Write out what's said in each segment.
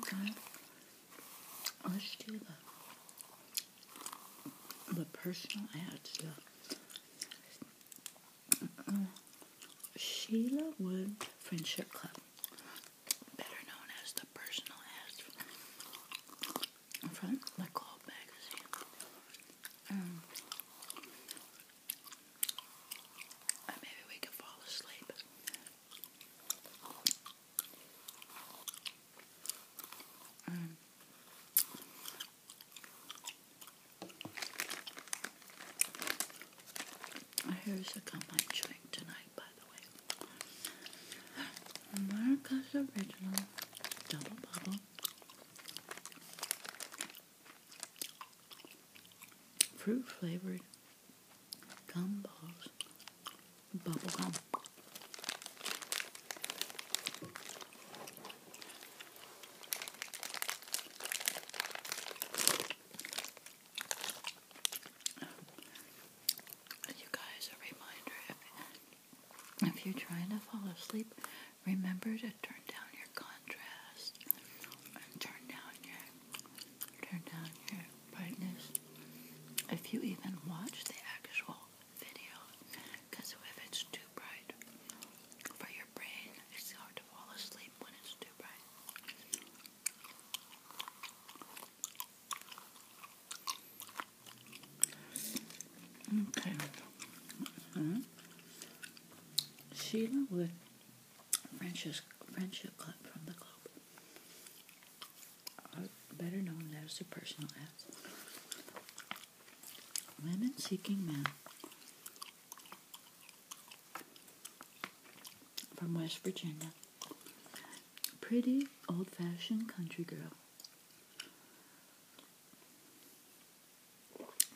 guys. Let's do the, the personal ads. The, uh, Sheela Wood Friendship Club, better known as the personal ads from the Globe magazine. Um, uh, maybe we can fall asleep. Um, here's a combined drink tonight, by the way. America's original double bubble. Fruit flavored gum balls. Bubble gum. You guys, a reminder if, if you're trying to fall asleep, remember to turn down your contrast and turn down your turn down your brightness. If you even watch the actual video, because if it's too bright for your brain, it's hard to fall asleep when it's too bright. Okay. Mhm. Sheela Wood, Friendship, Friendship Club from the Globe. Uh, better known as the personal ads. Women seeking men. From West Virginia. Pretty old fashioned country girl.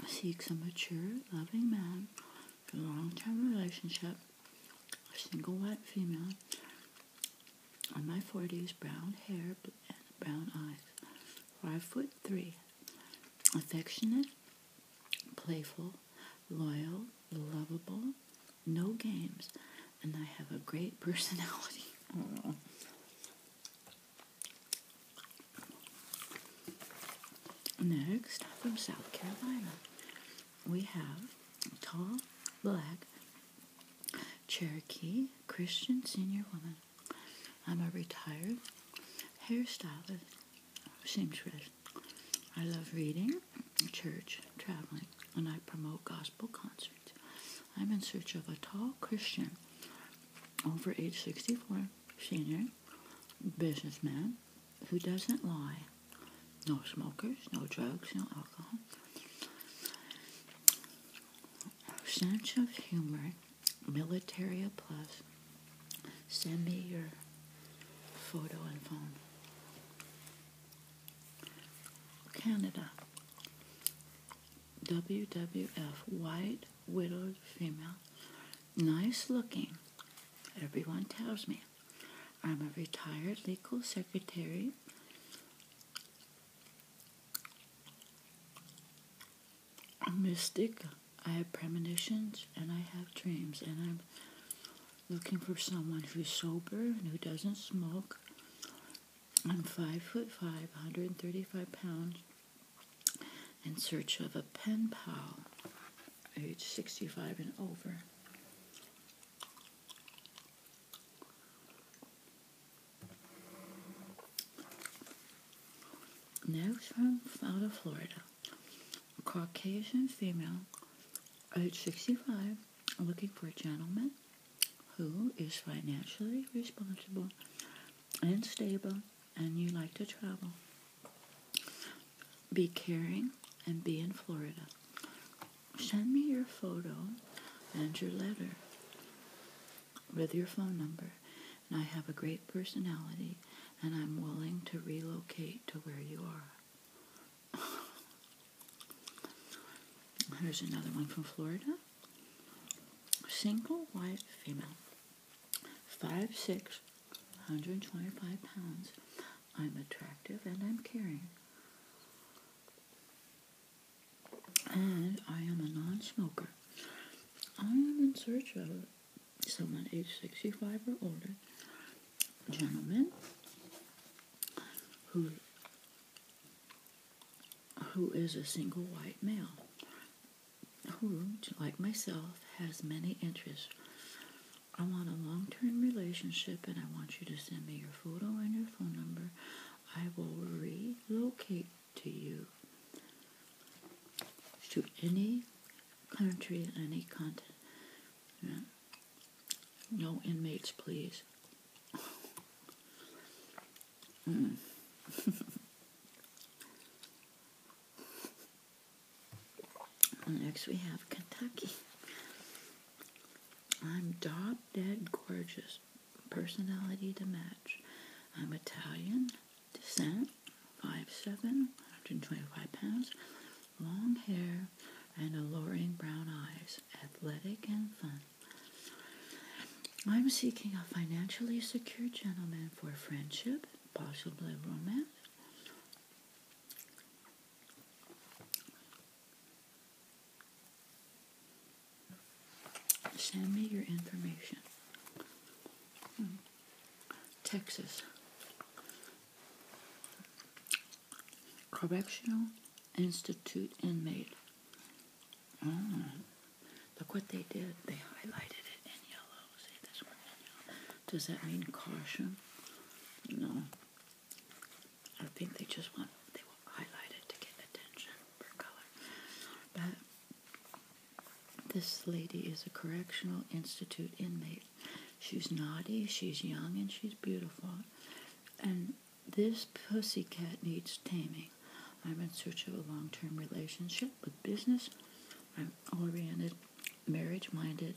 seeks a mature, loving man for a long-term relationship, a single white female, in my 40s, brown hair and brown eyes, five foot three, affectionate, playful, loyal, lovable, no games, and I have a great personality. Next, from South Carolina, we have tall, black, Cherokee Christian senior woman. I'm a retired hairstylist, seamstress. I love reading, church, traveling, and I promote gospel concerts. I'm in search of a tall Christian, over age 64, senior, businessman who doesn't lie. No smokers, no drugs, no alcohol. Sense of humor, military plus. Send me your photo and phone. Canada. WWF, white widowed female. Nice looking. Everyone tells me. I'm a retired legal secretary. A mystic. I have premonitions and I have dreams, and I'm looking for someone who's sober and who doesn't smoke. I'm five foot five, 135 pounds, in search of a pen pal, age 65 and over. Next from out of Florida, Caucasian female, Oh, age 65, looking for a gentleman who is financially responsible and stable and you like to travel. Be caring and be in Florida. Send me your photo and your letter with your phone number. And I have a great personality and I'm willing to relocate to where you are. Here's another one from Florida. Single white female. 5'6", 125 pounds. I'm attractive and I'm caring. And I am a non-smoker. I am in search of someone age 65 or older, gentleman, who who is a single white male who, like myself, has many interests. I want a long-term relationship and I want you to send me your photo and your phone number. I will relocate to you to any country, any continent. No inmates, please. Mm. Next we have Kentucky. I'm drop dead gorgeous. Personality to match. I'm Italian descent, 5'7", 125 pounds, long hair, and alluring brown eyes, athletic and fun. I'm seeking a financially secure gentleman for friendship, possibly romance. Send me your information. Hmm. Texas. Correctional Institute inmate. Oh, look what they did. They highlighted it in yellow. See this one in yellow. Does that mean caution? No. I think they just want they will highlight it to get attention for color. But this lady is a correctional institute inmate. She's naughty, she's young, and she's beautiful. And this pussycat needs taming. I'm in search of a long term relationship with business. I'm oriented, marriage minded,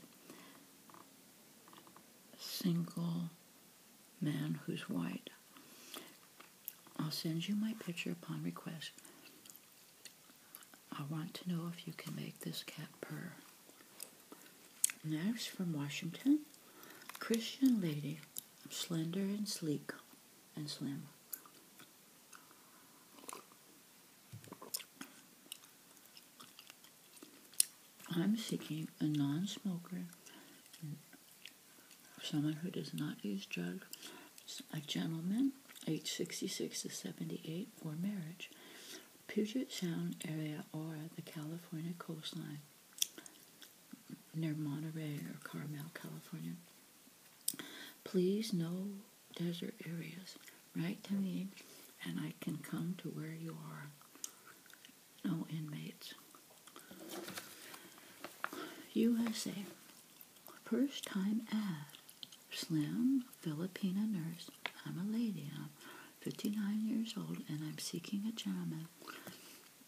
single man who's white. I'll send you my picture upon request. I want to know if you can make this cat purr. Next, from Washington, Christian lady, slender and sleek and slim. I'm seeking a non-smoker, someone who does not use drugs, a gentleman, age 66 to 78, for marriage, Puget Sound area or the California coastline, near Monterey or Carmel, California. Please, no desert areas. Write to me, and I can come to where you are. No inmates. USA. First time ad. Slim, Filipina nurse. I'm a lady. I'm 59 years old and I'm seeking a gentleman,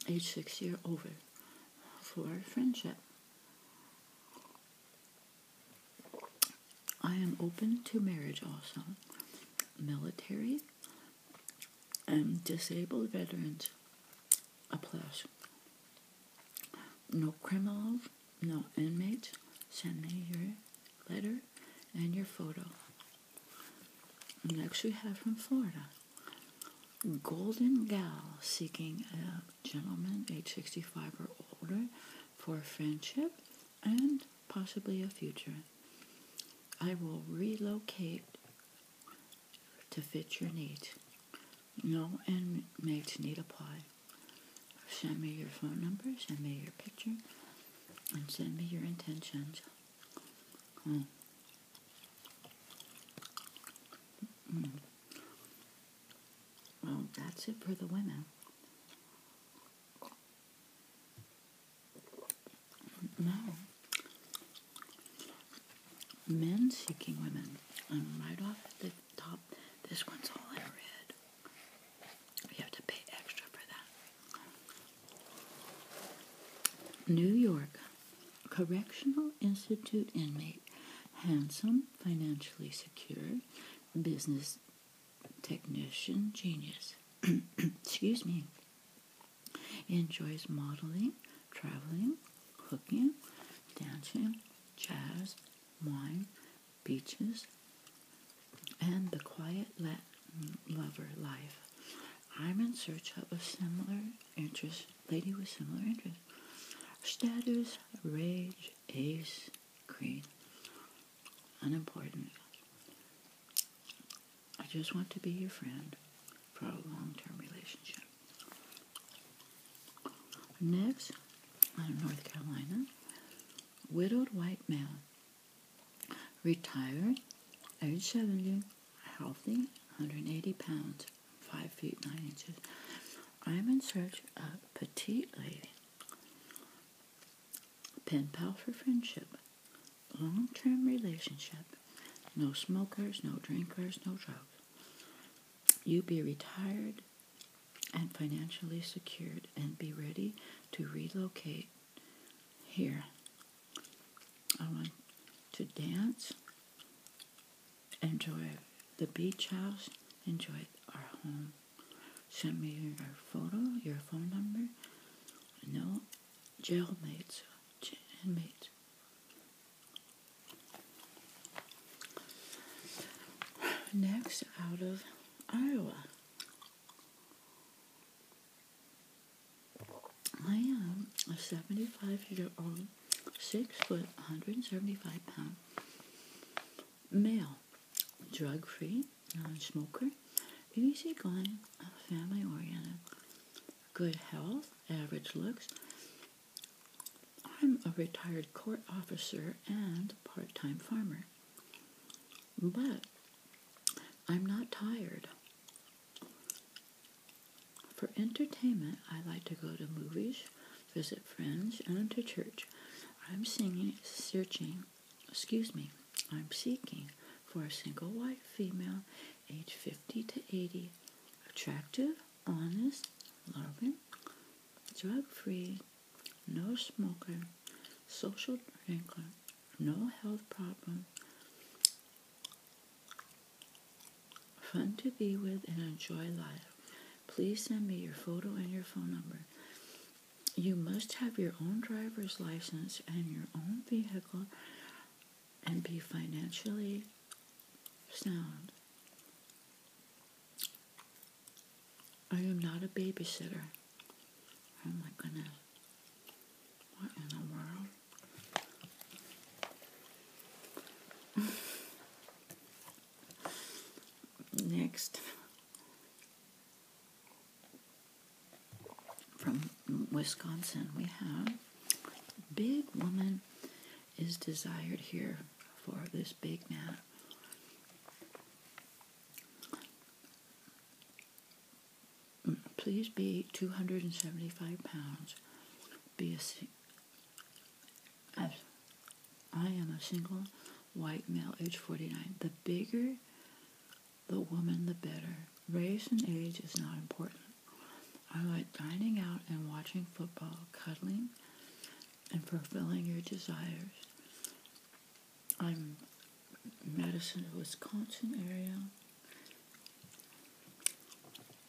age 60 or over, for friendship. I am open to marriage also. Military and disabled veterans, a plus. No criminals, no inmates. Send me your letter and your photo. Next we have from Florida. Golden Gal seeking a gentleman age 65 or older for friendship and possibly a future. I will relocate to fit your needs. No inmates need apply. Send me your phone number, send me your picture, and send me your intentions. Oh. Mm. Well, that's it for the women. Now, men seeking women. I'm right off the top. This one's all in red. You have to pay extra for that. New York. Correctional Institute inmate. Handsome, financially secure, business technician genius. Excuse me. Enjoys modeling, traveling, cooking, dancing, jazz, wine, beaches, and the quiet Latin lover life. I'm in search of a similar interest, lady with similar interest. Status, rage, ace, queen. Unimportant. I just want to be your friend. for a long-term relationship. Next, out of North Carolina, widowed white male, retired, age 70, healthy, 180 pounds, 5 feet 9 inches. I am in search of a petite lady. Pen pal for friendship. Long-term relationship. No smokers, no drinkers, no drugs. You be retired and financially secured and be ready to relocate here. I want to dance, enjoy the beach house, enjoy our home. Send me your photo, your phone number. No jailmates, inmates. Next, out of Iowa. I am a 75 year old, 6 foot, 175 pound male, drug free, non smoker, easygoing, family oriented, good health, average looks. I'm a retired court officer and part time farmer. But I'm not tired. For entertainment, I like to go to movies, visit friends, and to church. I'm singing, searching, excuse me, I'm seeking for a single white female, age 50 to 80, attractive, honest, loving, drug free, no smoker, social drinker, no health problem, fun to be with and enjoy life. Please send me your photo and your phone number. You must have your own driver's license and your own vehicle and be financially sound. I am not a babysitter. Oh my goodness. What in the world? Next. From Wisconsin, we have big woman is desired here for this big man. Please be 275 pounds. Be a, I am a single white male, age 49. The bigger the woman, the better. Race and age is not important. I like dining out and watching football, cuddling, and fulfilling your desires. I'm Madison, Wisconsin area.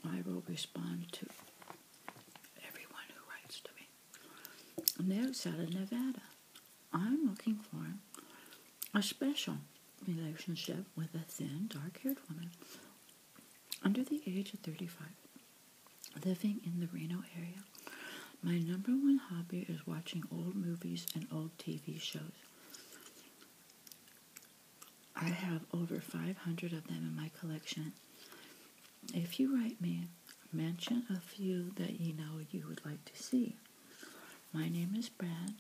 I will respond to everyone who writes to me. Next, out of Nevada, I'm looking for a special relationship with a thin, dark-haired woman under the age of 35, living in the Reno area. My number one hobby is watching old movies and old TV shows. I have over 500 of them in my collection. If you write me, mention a few that you know you would like to see. My name is Brad.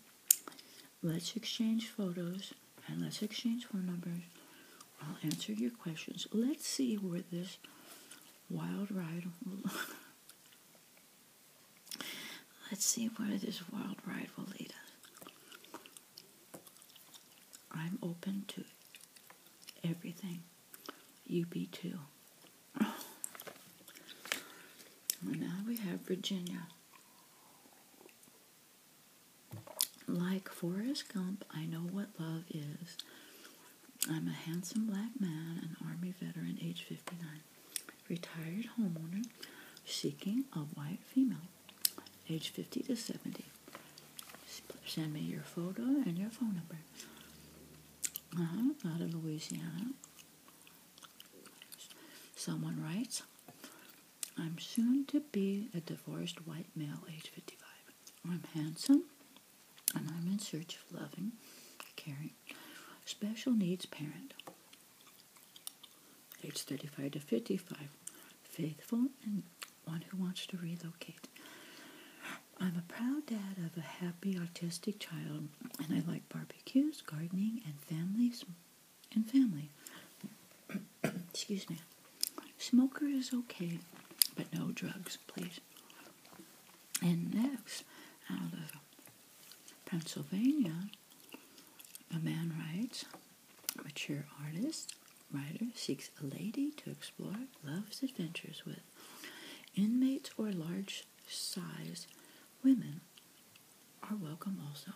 Let's exchange photos and let's exchange phone numbers. I'll answer your questions. Let's see where this wild ride will Let's see where this wild ride will lead us. I'm open to everything. You be too. Now we have Virginia. Like Forrest Gump, I know what love is. I'm a handsome black man, an Army veteran, age 59, retired homeowner, seeking a white female, age 50 to 70. Send me your photo and your phone number. Uh-huh, out of Louisiana. Someone writes, I'm soon to be a divorced white male, age 55. I'm handsome, and I'm in search of loving, caring, special needs parent, age 35 to 55, faithful and one who wants to relocate. I'm a proud dad of a happy autistic child, and I like barbecues, gardening, and families and family. Excuse me. Smoker is okay, but no drugs, please. And next, out of Pennsylvania, a man writes, mature artist, writer seeks a lady to explore love's adventures with. Inmates or large size women are welcome also.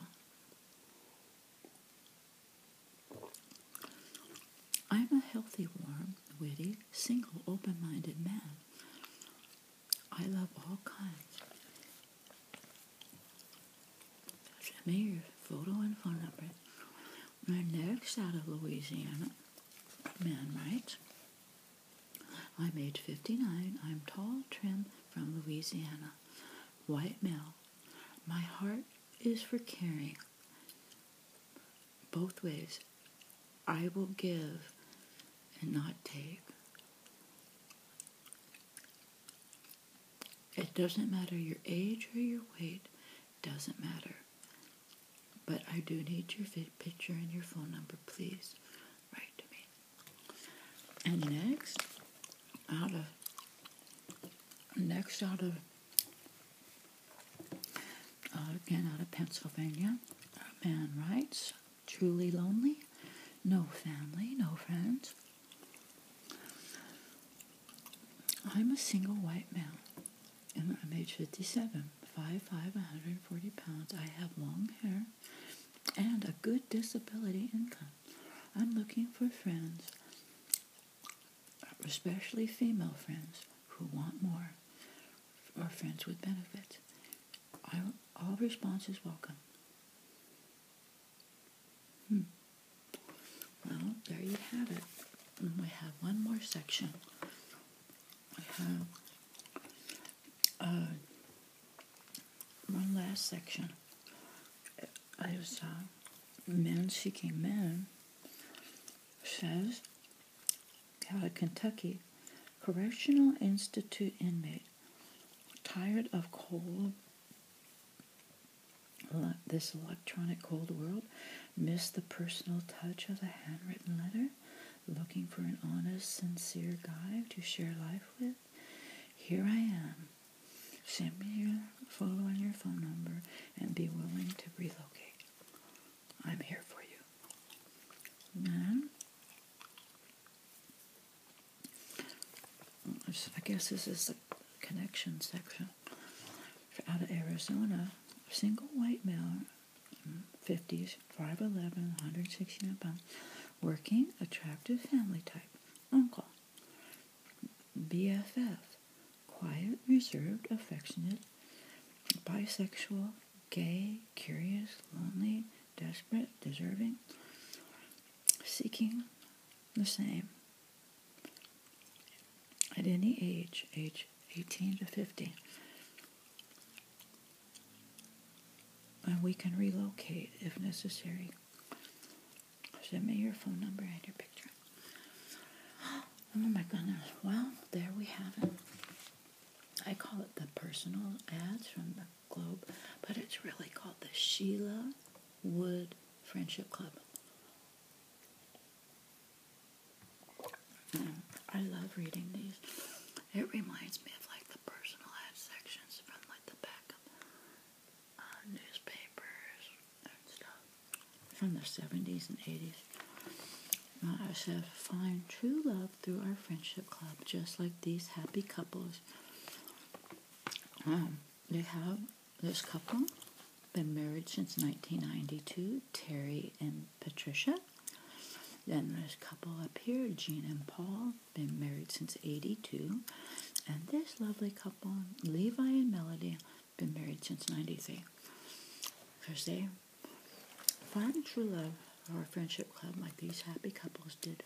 I'm a healthy, warm, witty, single, open minded man. I love all kinds. Send me your photo and phone number. My next out of Louisiana, man writes, I'm age 59. I'm tall, trim, from Louisiana. White male. My heart is for caring. Both ways. I will give and not take. It doesn't matter your age or your weight, doesn't matter. But I do need your picture and your phone number, please. Write to me. And next, out of next out of uh, again out of Pennsylvania, a man writes, truly lonely, no family, no friends. I'm a single white male, and I'm age 57, 5'5", 140 pounds. I have long hair and a good disability income. I'm looking for friends, especially female friends who want more, or friends with benefits. I, all responses welcome. Hmm. Well, there you have it. And we have one more section. We have uh, one last section. I was uh, Men Seeking Men says, out of Kentucky, Correctional Institute inmate, tired of cold, this electronic cold world, miss the personal touch of the handwritten letter, looking for an honest, sincere guy to share life with? Here I am. Send me your photo and your phone number and be willing to relocate. I'm here for you. And I guess this is the connection section. Out of Arizona, single white male, um, 50s, 5'11, 169 pounds, working, attractive family type, uncle. BFF, quiet, reserved, affectionate, bisexual, gay, curious, lonely, desperate, deserving, seeking the same at any age, age 18 to 50. And we can relocate if necessary. Send me your phone number and your picture. Oh my goodness. Well, there we have it. I call it the personal ads from the Globe, but it's really called the Sheela Wood Friendship Club. Mm, I love reading these. It reminds me of like the personal ad sections from like the back of uh, newspapers and stuff from the 70s and 80s. Uh, I said, find true love through our friendship club, just like these happy couples. Um, they have this couple been married since 1992, Terry and Patricia. Then a couple up here, Jean and Paul, been married since 82. And this lovely couple, Levi and Melody, been married since 93. Because they find true love or friendship club like these happy couples did.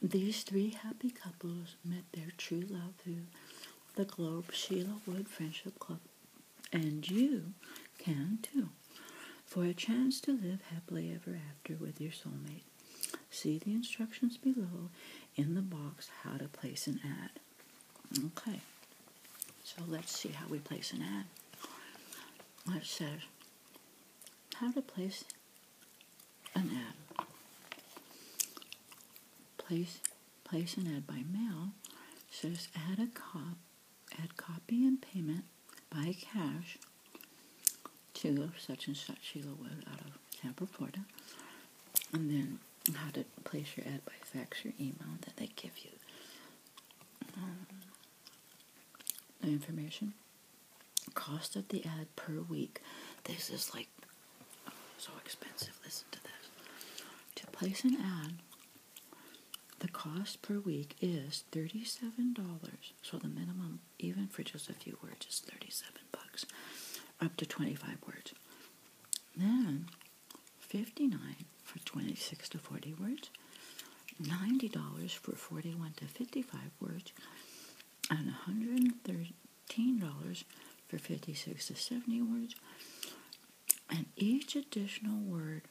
These three happy couples met their true love through the Globe Sheela Wood Friendship Club and you can too. For a chance to live happily ever after with your soulmate. See the instructions below in the box how to place an ad. Okay, so let's see how we place an ad. It says how to place an ad. Place place an ad by mail says add a cop add copy and payment by cash to such and such Sheela Wood out of Tampa, Florida. And then how to place your ad by fax or email that they give you. Um, the information. Cost of the ad per week. This is like so expensive. Listen to this. To place an ad, the cost per week is $37. So the minimum, even for just a few words, is 37 bucks. Up to 25 words. Then 59 for 26 to 40 words, $90 for 41 to 55 words, and $113 for 56 to 70 words. And each additional word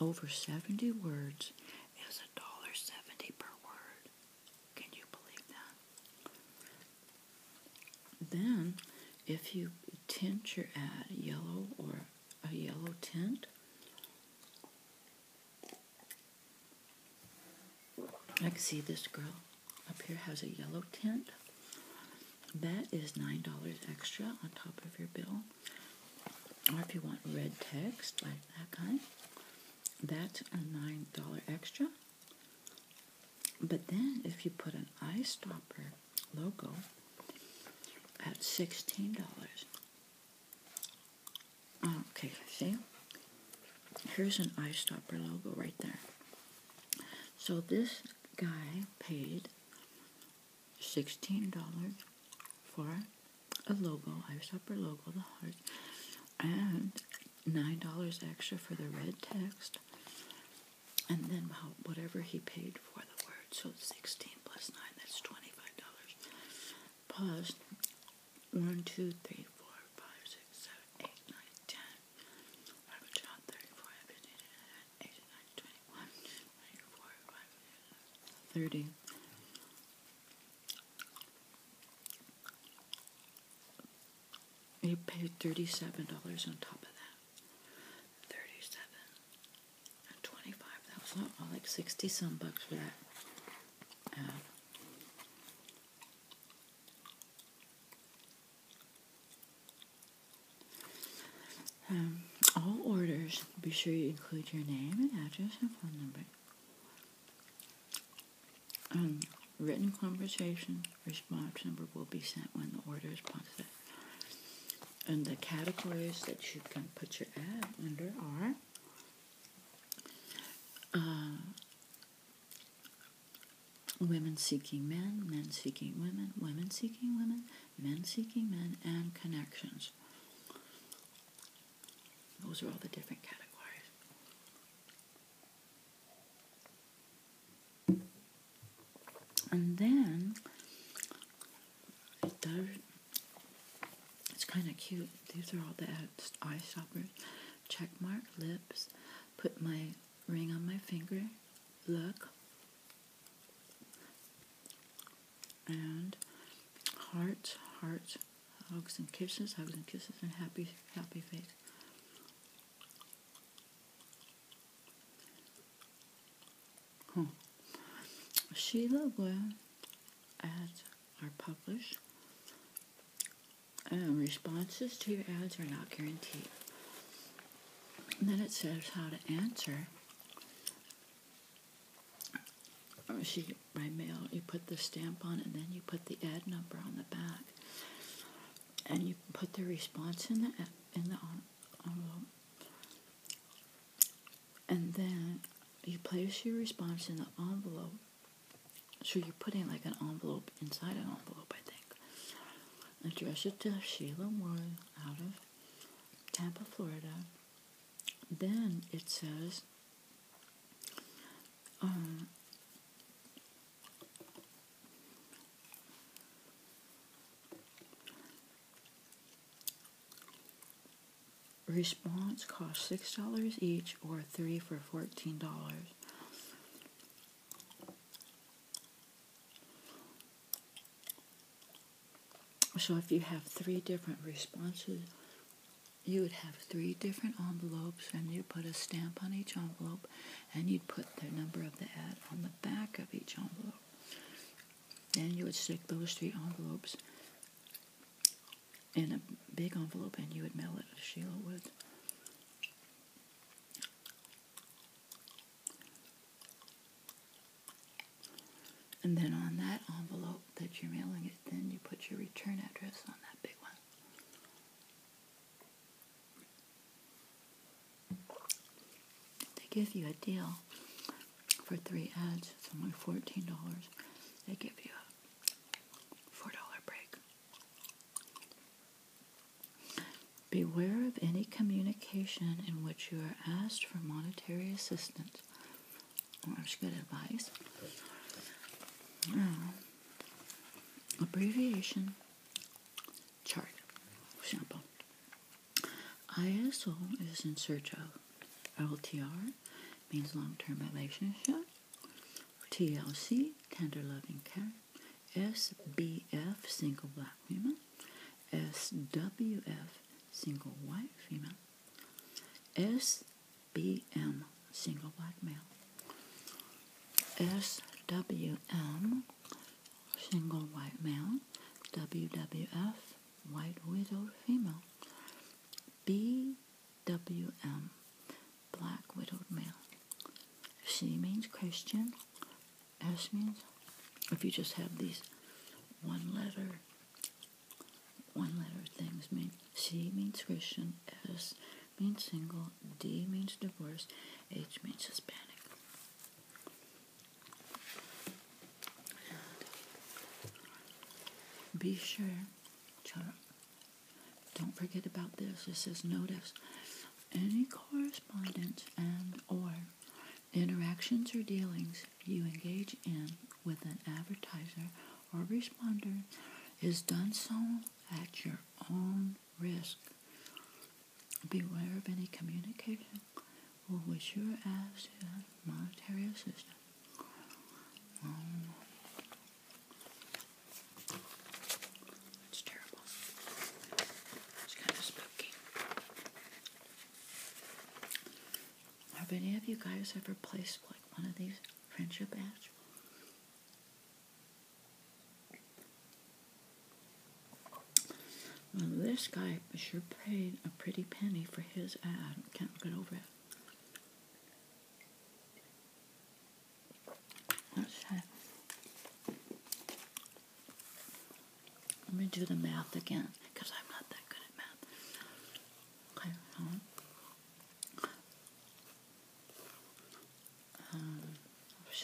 over 70 words is $1.70 per word. Can you believe that? Then, if you tint your ad yellow or a yellow tint, I can see this girl up here has a yellow tint. That is $9 extra on top of your bill. Or if you want red text, like that kind, that's a $9 extra. But then if you put an eye stopper logo at $16. Okay, see? Here's an eye stopper logo right there. So this guy paid $16 for a logo, eye stopper logo, the heart, and $9 extra for the red text, and then whatever he paid for the word. So 16 plus 9, that's $25. Plus 1, 2, 3, 4, 5, 6, 7, 8, 9, 10, 11, 12, 13, 14, 15, 18, 19, 20, 21, 22, 30. You paid thirty-seven dollars on top of that. Thirty-seven and twenty-five. That was not like sixty some bucks for that. ad. Um, all orders, be sure you include your name and address and phone number. Um, written conversation response number will be sent when the order is processed. And the categories that you can put your ad under are uh, women seeking men, men seeking women, women seeking women, men seeking men, and connections. Those are all the different categories. And then it does it's kind of cute. These are all the eye stoppers. Check mark, lips, put my ring on my finger, look, and hearts, hearts, hugs and kisses, hugs and kisses, and happy, happy face. Huh. Sheela will add our published and responses to your ads are not guaranteed. And then it says how to answer. Oh, or She by mail, you put the stamp on and then you put the ad number on the back, and you put the response in the in the envelope, and then you place your response in the envelope. So you're putting like an envelope inside an envelope, I think address it to Sheela Moore out of Tampa, Florida. Then it says, um, response costs $6 each or 3 for $14. So if you have three different responses, you would have three different envelopes, and you put a stamp on each envelope, and you'd put the number of the ad on the back of each envelope. Then you would stick those three envelopes in a big envelope, and you would mail it to Sheela Woods. And then on that envelope that you're mailing it, then you put your return address on that big one. They give you a deal for three ads. It's only fourteen dollars. They give you a four dollar break. Beware of any communication in which you are asked for monetary assistance. That's good advice. Now, abbreviation chart sample. ISO is in search of LTR means long-term relationship. TLC tender loving care. SBF single black female. SWF single white female. SBM single black male. SWM single white male. WWF white widow female. BWM black widowed male. C means Christian. S means if you just have these one letter one letter things mean C means Christian, S means single, D means divorce, H means Hispanic. Be sure, to don't forget about this. It says notice any correspondence and or interactions or dealings you engage in with an advertiser or responder is done so at your own risk. Beware of any communication with which you are asked monetary assistance. Um, it's terrible. It's kind of spooky. Have any of you guys ever placed like one of these friendship ads? Well, this guy sure paid a pretty penny for his ad. Can't get over it. Let's see. Let me do the math again, because I'm not that good at math. Okay,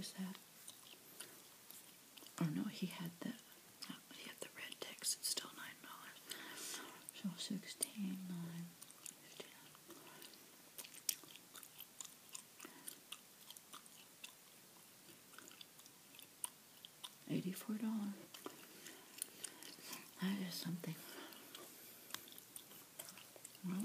Cause that, or no, he had the, no, he had the red text. It's still nine dollars. So sixteen, nine. Eighty-four dollars. That is something. Well,